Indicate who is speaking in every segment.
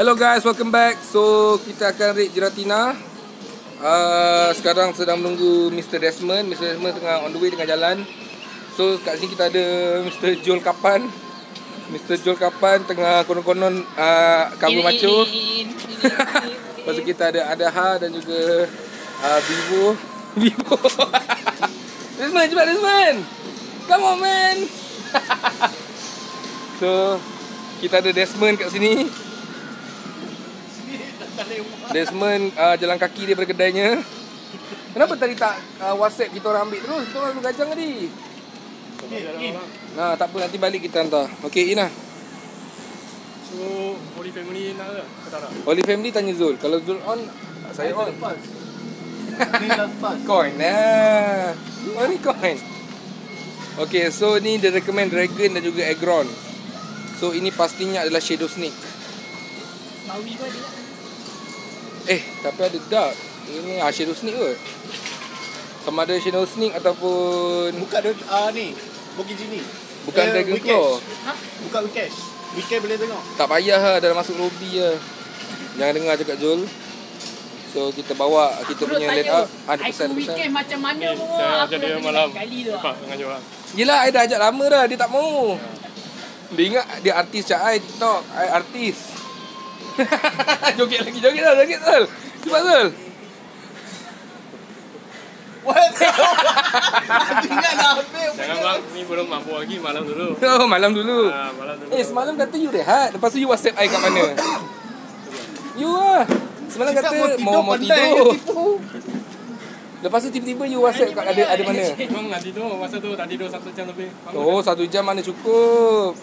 Speaker 1: Hello guys, welcome back. So kita akan rate Giratina. Uh, sekarang sedang menunggu Mr. Desmond. Mr. Desmond tengah on the way tengah jalan. So kat sini kita ada Mr. Joel Kapan. Mr. Joel Kapan tengah konon-konon uh, kabur macho. Lepas tu kita ada Adaha dan juga uh, Vivo. Vivo. Desmond, cepat Desmond. Come on man. so kita ada Desmond kat sini. Desmond uh, jalan kaki dia daripada kedainya. Kenapa tadi tak uh, WhatsApp kita orang ambil terus? Kita orang gajang tadi. Nah, tak apa nanti balik kita hantar. Okey, Ina.
Speaker 2: So, Holy Family nak ke? Kau tak nak?
Speaker 1: Holy Family tanya Zul. Kalau Zul on, saya on. Coin nah. Oh ni coin. Okay, so ni dia recommend Dragon dan juga Aggron. So ini pastinya adalah Shadow Snake.
Speaker 3: Bawi pun ada.
Speaker 1: Eh, tapi ada dark. Ini ah Shadow Snake kot. Sama ada Shadow Snake ataupun
Speaker 4: Buka dia ah ni. Bukit sini.
Speaker 1: bukan
Speaker 4: Eh,
Speaker 1: Dragon. Claw.
Speaker 4: Buka weekend. Weekend boleh tengok.
Speaker 1: Tak payah lah dalam masuk lobby je. Jangan dengar cakap Jul. So kita bawa kita
Speaker 3: Aku
Speaker 1: punya
Speaker 3: nak
Speaker 1: let up
Speaker 3: Aku
Speaker 1: 100%.
Speaker 3: weekend macam mana pun
Speaker 2: saya
Speaker 3: Aku
Speaker 2: ajak
Speaker 3: dah
Speaker 2: dia malam.
Speaker 3: Kali tu
Speaker 2: Lepas dengan Johan.
Speaker 1: Yelah, I dah ajak lama dah. Dia tak mau. Dia ingat dia artis cak I TikTok. I artis. joget lagi, joget lah, joget Zul. Cepat Zul.
Speaker 4: What? Ingat nak ambil.
Speaker 2: Jangan bang, ni belum mampu lagi malam dulu.
Speaker 1: Oh, malam dulu.
Speaker 2: Ah, malam dulu.
Speaker 1: Eh, semalam kata you rehat. Lepas tu you WhatsApp I kat mana? You lah. Semalam kata mau mau
Speaker 4: pandai
Speaker 1: tidur. Lepas tu tiba-tiba you WhatsApp kat ada ada mana?
Speaker 2: Memang nak tidur, masa tu tak tidur satu jam lebih. Bangun
Speaker 1: Oh, satu jam mana cukup.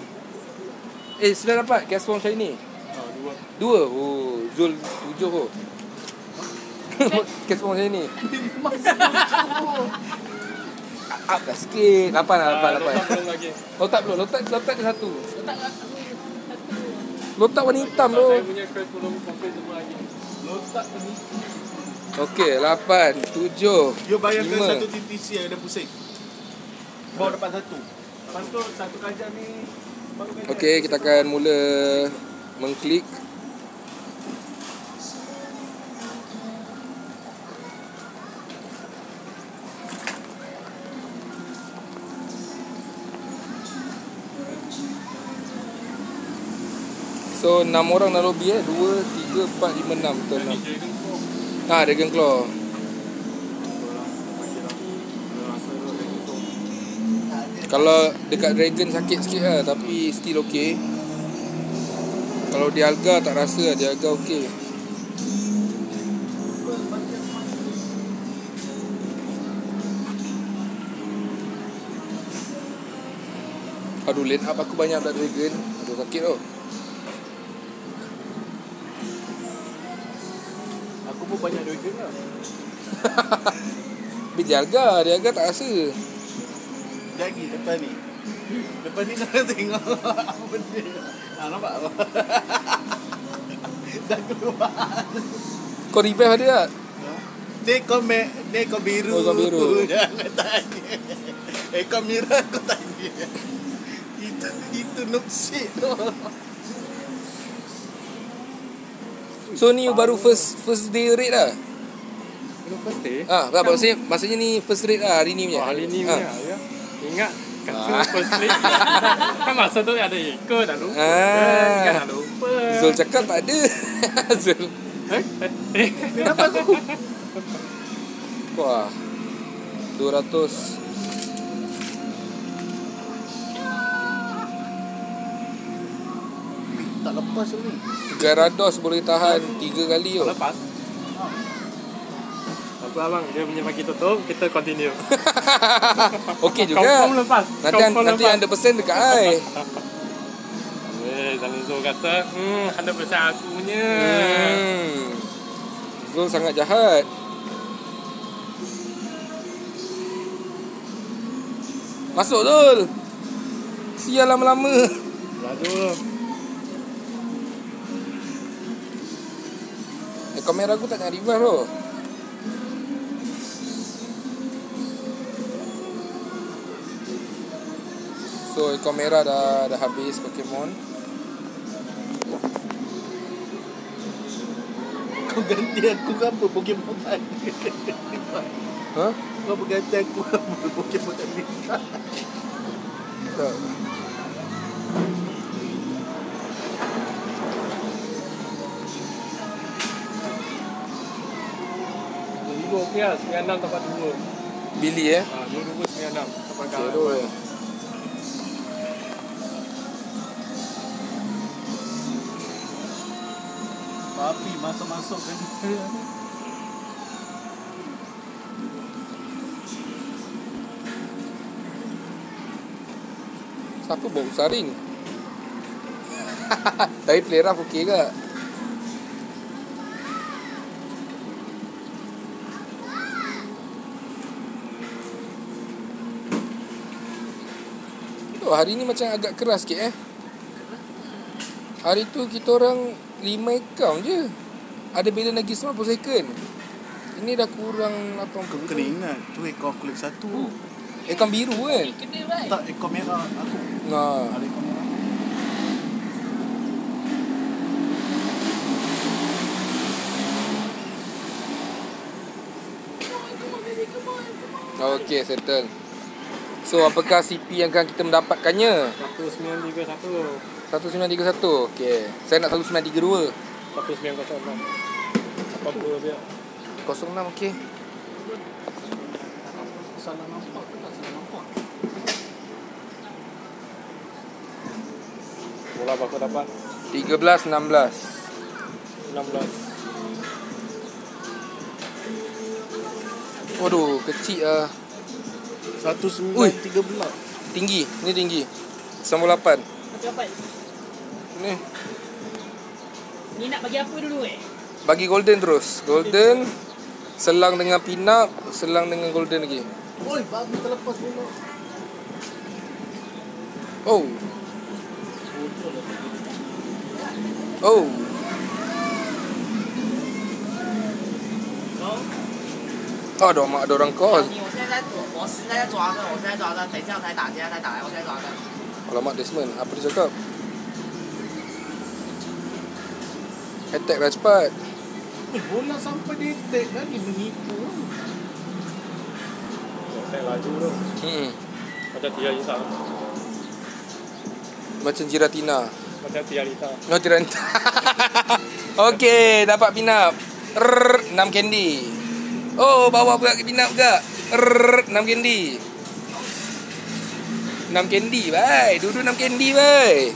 Speaker 1: Eh, sudah dapat cash form saya ni?
Speaker 2: Dua.
Speaker 1: Oh, Zul tujuh oh. cash form saya ni. Up dah sikit. Lapan lah, lapan,
Speaker 2: Ah,
Speaker 1: lapan.
Speaker 2: lepas belum lagi.
Speaker 1: Lotak belum? Lotak, lotak satu. Lotak warna hitam tu.
Speaker 2: Saya punya crash belum complete semua lagi.
Speaker 4: Lotak ni.
Speaker 1: Okey, lapan, tujuh,
Speaker 4: You bayangkan
Speaker 1: lima.
Speaker 4: satu TTC yang ada pusing. Bawa dapat satu. Lepas tu satu kajian ni.
Speaker 1: Okey, kita akan mula mengklik. So, enam orang dalam lobby eh. Dua, tiga, empat, lima, enam. Betul, enam.
Speaker 2: Dragon Claw.
Speaker 1: Ah, Dragon Claw. Kalau dekat Dragon sakit sikit lah Tapi still okay Kalau Dialga tak rasa lah Dialga okay Aduh lane up aku banyak tak Dragon Aduh sakit tau
Speaker 4: pun banyak dragon lah.
Speaker 1: Tapi Dialga Dialga tak rasa
Speaker 4: Lagi depan ni. Depan ni nak tengok apa benda. Ah nampak apa? Dah keluar.
Speaker 1: Kau revive ada tak?
Speaker 4: Dia kau me, dia kau biru.
Speaker 1: Oh, kau biru.
Speaker 4: Jangan tanya. Eh kau merah kau tanya. Itu itu noob shit tu.
Speaker 1: So ni baru first first day rate lah
Speaker 2: Belum first day.
Speaker 1: Ah, tak, maksudnya, maksudnya ni first rate lah hari ni punya
Speaker 2: Oh, hari ni
Speaker 1: Ah.
Speaker 2: punya ya. Ingat kata
Speaker 1: Ah.
Speaker 2: first day. kan masa tu ada ikut dah lupa.
Speaker 1: Ah.
Speaker 2: Kan dah lupa.
Speaker 1: Zul cakap tak ada Zul?
Speaker 2: Eh?
Speaker 4: Kenapa aku?
Speaker 1: Wah 200
Speaker 4: lepas tu ni.
Speaker 1: Garados boleh tahan 3 kali tu
Speaker 2: lepas. Apa abang dia punya bagi tutup kita continue.
Speaker 1: Okey juga
Speaker 2: Confirm lepas.
Speaker 1: Nanti
Speaker 2: Confirm
Speaker 1: nanti
Speaker 2: lepas.
Speaker 1: 100% dekat I
Speaker 2: Eh, Zalim Zul kata, hmm, 100% aku punya.
Speaker 1: hmm. Zul sangat jahat Masuk Zul Sial lama-lama
Speaker 2: Laju.
Speaker 1: Kamera aku tak nak revive tu So kamera dah dah habis Pokemon
Speaker 4: Kau ganti aku ke apa Pokemon tadi
Speaker 1: Ha?
Speaker 4: Kau berganti aku ke apa Pokemon tadi
Speaker 1: Tak.
Speaker 2: Dua okey lah, 96 tempat dua.
Speaker 1: Billy eh.
Speaker 2: Ha, dua-dua 96 tempat
Speaker 1: Okay,
Speaker 2: kalah.
Speaker 1: dua.
Speaker 4: Papi masuk-masuk kan
Speaker 1: Siapa bawa saring? Tapi play rough okey ke? Oh, hari ni macam agak keras sikit eh. Hari tu kita orang 5 account je. Ada balance lagi 90 second. Ini dah kurang 80
Speaker 4: Kena ingat Tu ekor aku lagi satu
Speaker 1: Account biru kan?
Speaker 3: Kena right.
Speaker 4: Tak ekor merah Aku
Speaker 1: Nah.
Speaker 4: Ada ekor merah
Speaker 1: Okey, settle. So apakah CP yang akan kita mendapatkannya?
Speaker 2: 1931.
Speaker 1: 1931. Okey. Saya nak 1932.
Speaker 2: 1906.
Speaker 1: 06 okey.
Speaker 4: Salah nampak ke
Speaker 2: Bola bakal dapat
Speaker 1: 13 16.
Speaker 2: 16.
Speaker 1: Waduh, kecil ah.
Speaker 4: Uh.
Speaker 1: Satu
Speaker 4: sembilan tiga belak
Speaker 1: Tinggi, ni tinggi.
Speaker 3: Satu lapan.
Speaker 1: Ni.
Speaker 3: Ni nak bagi apa dulu eh?
Speaker 1: Bagi golden terus. Golden Selang dengan pinap Selang dengan golden lagi.
Speaker 4: Oi, bagi terlepas bola
Speaker 1: Oh. Oh. Oh, ada mak ada orang call.
Speaker 5: 你我现在在我我现在在抓着，我现在抓着，等一下才打，现在才打来，我现在抓着。
Speaker 1: Alamak Desmond, apa dia cakap? Attack lah cepat.
Speaker 4: Eh, bola sampai dia tag lagi menipu
Speaker 2: Saya laju tu.
Speaker 1: Hmm.
Speaker 2: Macam Tia Lita.
Speaker 1: Macam Giratina.
Speaker 2: Macam Tia Lita.
Speaker 1: No Giratina. Okey, dapat pinap. Rrrr, 6 candy. Oh, bawa pula ke pinap juga. Rrrr, 6 candy. 6 candy, bye. Dulu 6 candy, bye.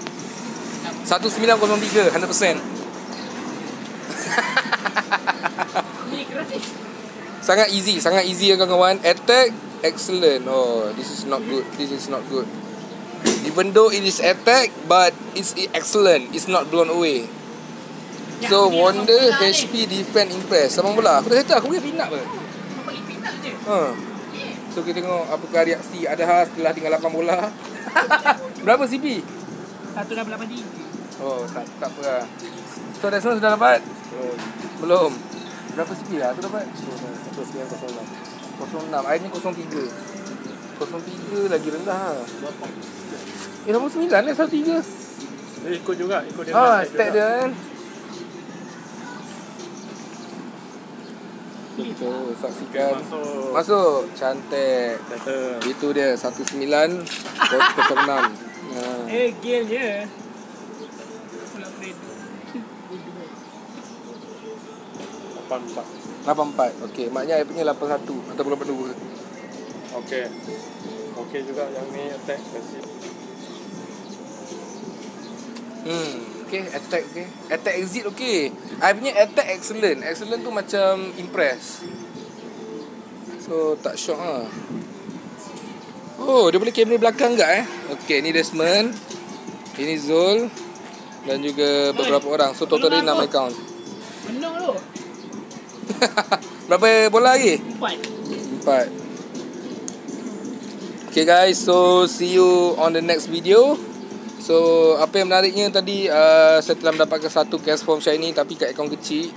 Speaker 1: 1903, 100%.
Speaker 3: Ni gratis.
Speaker 1: Sangat easy, sangat easy ya kawan-kawan. Attack excellent. Oh, this is not good. This is not good. Even though it is attack, but it's excellent. It's not blown away. So
Speaker 3: Ya, ni
Speaker 1: wonder
Speaker 3: pula.
Speaker 1: HP defend impress. Sama bola. Aku dah kata aku punya pinap ke? Ha. So kita tengok apakah reaksi Adha setelah tinggal 8 bola. Berapa CP?
Speaker 3: 188
Speaker 1: Oh, tak tak apa lah. So Desmond sudah dapat?
Speaker 2: Oh,
Speaker 1: Belum. Berapa CP lah tu dapat?
Speaker 2: 1906.
Speaker 1: 06. Air ni 03. 03 lagi rendah lah. Eh, nombor 9 eh, 13.
Speaker 2: Dia ikut juga, ikut dia.
Speaker 1: Ah, stack dia kan. Kita saksikan.
Speaker 2: Masuk.
Speaker 1: Masuk. Cantik.
Speaker 2: Settle.
Speaker 1: Itu dia 19 06. Ha.
Speaker 3: Eh, game je. Pula friend.
Speaker 2: 84.
Speaker 1: 84. Okey, maknanya saya punya 81 ataupun 82.
Speaker 2: Okey. Okey juga yang ni attack kasih.
Speaker 1: Hmm. Okay, attack okay. Attack exit okay. I punya attack excellent. Excellent tu macam impress. So, tak shock lah. Oh, dia boleh kamera belakang ke eh? Okay, ni Desmond. Ini Zul. Dan juga beberapa orang. So, total dia 6 account.
Speaker 3: Menang tu.
Speaker 1: Berapa bola lagi?
Speaker 3: Empat.
Speaker 1: Empat. Okay guys, so see you on the next video. So apa yang menariknya tadi uh, saya telah mendapatkan satu cash form shiny tapi kat akaun kecil.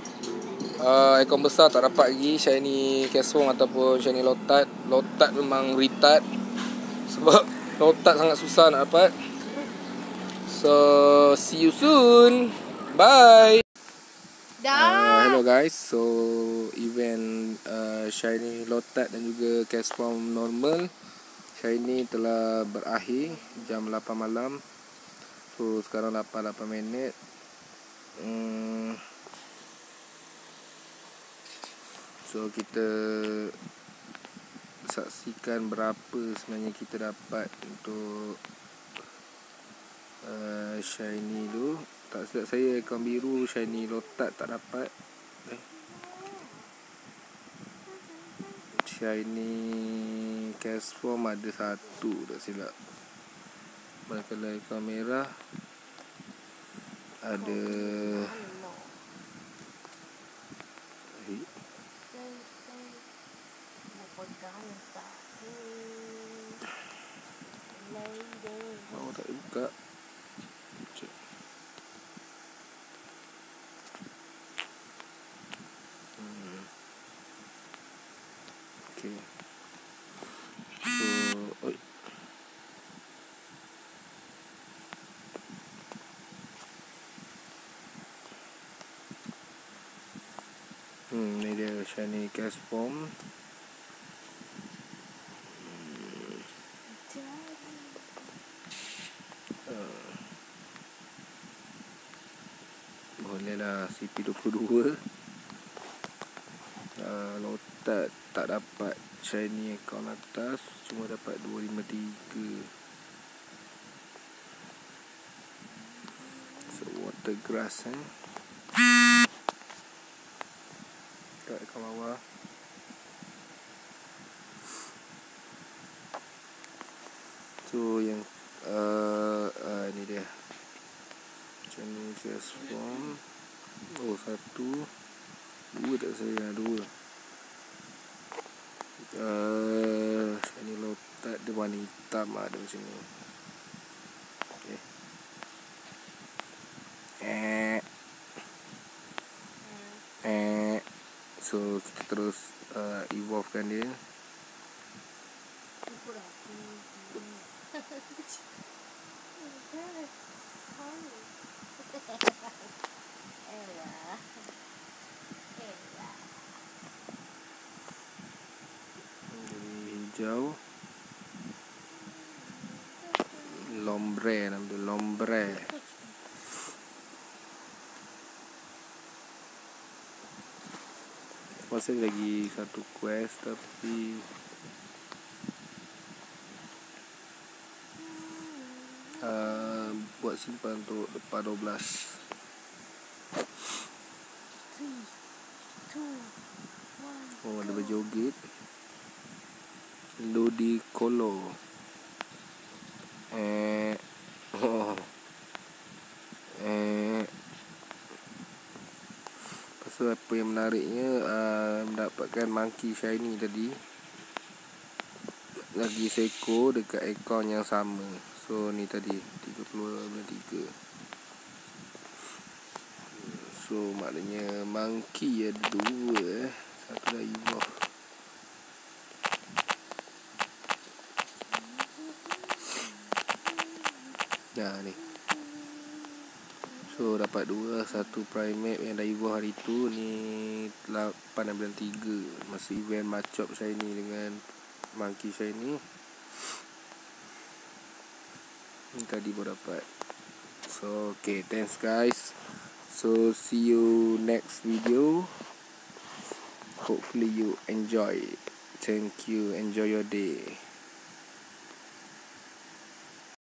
Speaker 1: Uh, akaun besar tak dapat lagi shiny cash form ataupun shiny lotat. Lotat memang retard. Sebab lotat sangat susah nak dapat. So see you soon. Bye. Uh, hello guys. So event uh, Shiny Lotat dan juga Cash Form normal Shiny telah berakhir jam 8 malam. So sekarang 8 8 minit. Hmm. So kita saksikan berapa sebenarnya kita dapat untuk uh, shiny tu tak silap saya akaun biru shiny lotat tak dapat eh. shiny cash form ada satu tak silap manakala akaun merah ada mau tak buka. Hmm. Okay. So, oi. Hmm, ni dia shiny cash form. Bolehlah CP22 uh, Lotat tak dapat shiny account atas Cuma dapat 253 So water grass eh Kat kat bawah. So yang uh, uh, ni dia. Macam ni just form. Oh satu. Dua tak saya Dua. Uh, Ini lotat Dia warna hitam Ada macam ni. Okay Eh Eh So kita terus uh, Evolvekan dia. Dari hijau. Lombre nama dia Lombre Masih lagi satu quest tapi uh, Buat simpan untuk depan 12 Oh ada berjoget Lodi Kolo. Eh Oh Eh Pasal apa yang menariknya uh, Mendapatkan monkey shiny tadi. Lagi seko dekat akaun yang sama. So ni tadi 33 So maknanya monkey ada dua eh. Satu dah evolve Nah ni So dapat dua Satu primate yang dah evolve hari tu Ni 8 dan 3 Masa event Machop shiny dengan Monkey shiny Ni tadi baru dapat. So okay thanks guys. So see you next video. Hopefully you enjoy. Thank you. Enjoy your day